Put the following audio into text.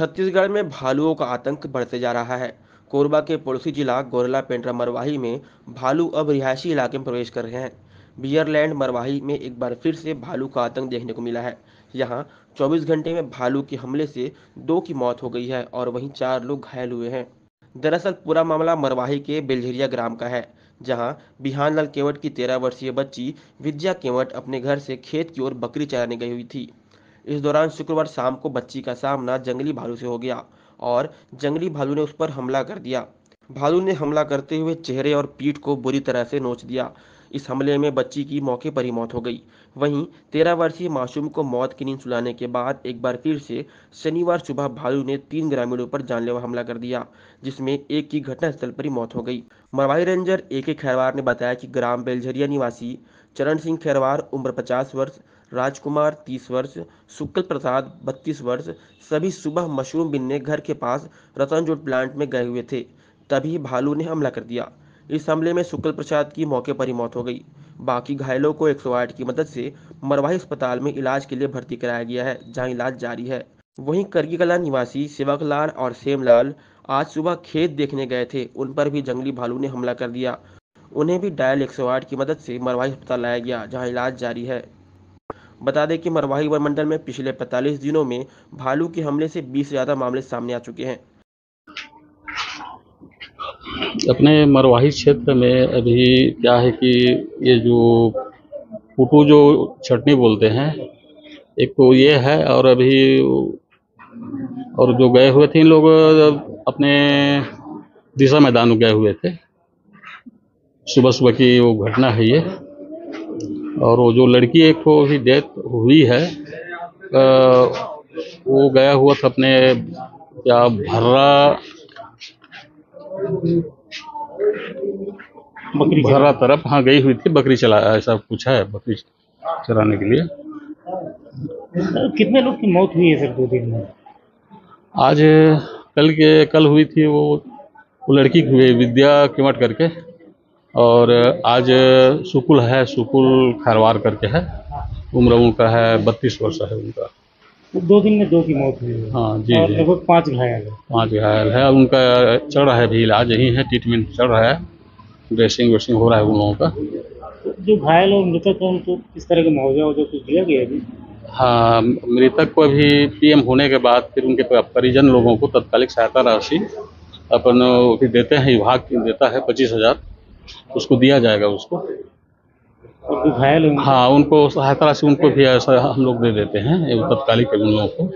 छत्तीसगढ़ में भालुओं का आतंक बढ़ते जा रहा है। कोरबा के पड़ोसी जिला गोरला पेंड्रा मरवाही में भालू अब रिहायशी इलाके में प्रवेश कर रहे हैं। बियरलैंड मरवाही में एक बार फिर से भालू का आतंक देखने को मिला है। यहाँ 24 घंटे में भालू के हमले से दो की मौत हो गई है और वहीं चार लोग घायल हुए हैं। दरअसल पूरा मामला मरवाही के बेलझरिया ग्राम का है, जहाँ बिहानलाल केवट की तेरह वर्षीय बच्ची विद्या केवट अपने घर से खेत की ओर बकरी चराने गई हुई थी। इस दौरान शुक्रवार शाम को बच्ची का सामना जंगली भालू से हो गया और जंगली भालू ने उस पर हमला कर दिया। भालू ने हमला करते हुए चेहरे और पीठ को बुरी तरह से नोच दिया। इस हमले में बच्ची की मौके पर ही मौत हो गई। वहीं तेरह वर्षीय मासूम को मौत की नींद सुलाने के बाद एक बार फिर से शनिवार सुबह भालू ने तीन ग्रामीणों पर जानलेवा हमला कर दिया, जिसमें एक की घटनास्थल पर ही मौत हो गई। मरवाही रेंजर ए के खैरवार ने बताया कि ग्राम बेलझरिया निवासी चरण सिंह खैरवार, उम्र पचास वर्ष, राजकुमार तीस वर्ष शुक्ल प्रसाद बत्तीस वर्ष, सभी सुबह मशरूम बिनने घर के पास रतन जोट प्लांट में गए हुए थे। तभी भालू ने हमला कर दिया। इस हमले में शुक्ल प्रसाद की मौके पर ही मौत हो गई। बाकी घायलों को 108 की मदद से मरवाही अस्पताल में इलाज के लिए भर्ती कराया गया है, जहाँ इलाज जारी है। वहीं करगी कला निवासी सेवकलाल और सेमलाल आज सुबह खेत देखने गए थे। उन पर भी जंगली भालू ने हमला कर दिया। उन्हें भी डायल 108 की मदद से मरवाही अस्पताल लाया गया, जहाँ इलाज जारी है। बता दें कि मरवाही वनमंडल में पिछले 45 दिनों में भालू के हमले से 20 से ज़्यादा मामले सामने आ चुके हैं। अपने मरवाही क्षेत्र में अभी क्या है कि ये जो पुटू जो चटनी बोलते हैं एक तो ये है और अभी और जो गए हुए थे इन लोग अपने दिशा मैदान गए हुए थे। सुबह सुबह की वो घटना है ये। और वो जो लड़की एक को भी डेथ हुई है आ, वो गया हुआ था अपने क्या भर्रा बकरी भर्रा तरफ़ हाँ गई हुई थी बकरी चला ऐसा कुछ है बकरी चराने के लिए। कितने लोग की मौत हुई है सर दो दिन में? आज कल के कल हुई थी वो वो लड़की की हुई विद्या किमट करके और आज सुकुल है सुकुल खरवार करके है। उम्र उनका है बत्तीस वर्ष है उनका। दो दिन में दो की मौत हुई है। हाँ जी और लगभग पाँच घायल है। पाँच घायल है उनका चल रहा है अभी इलाज यही है ट्रीटमेंट चल रहा है। ड्रेसिंग वेसिंग हो रहा है उन लोगों का। जो घायल और मृतक है उनको किस तरह का मुआवजा वजह कुछ दिया गया अभी? हाँ मृतक को अभी पीएम होने के बाद फिर उनके परिजन लोगों को तत्कालिक सहायता राशि अपन देते हैं विभाग देता है पच्चीस हज़ार। उसको दिया जाएगा उसको। घायल हाँ उनको सहायता राशि उनको भी ऐसा हम लोग दे देते हैं तत्कालिक उन लोगों को।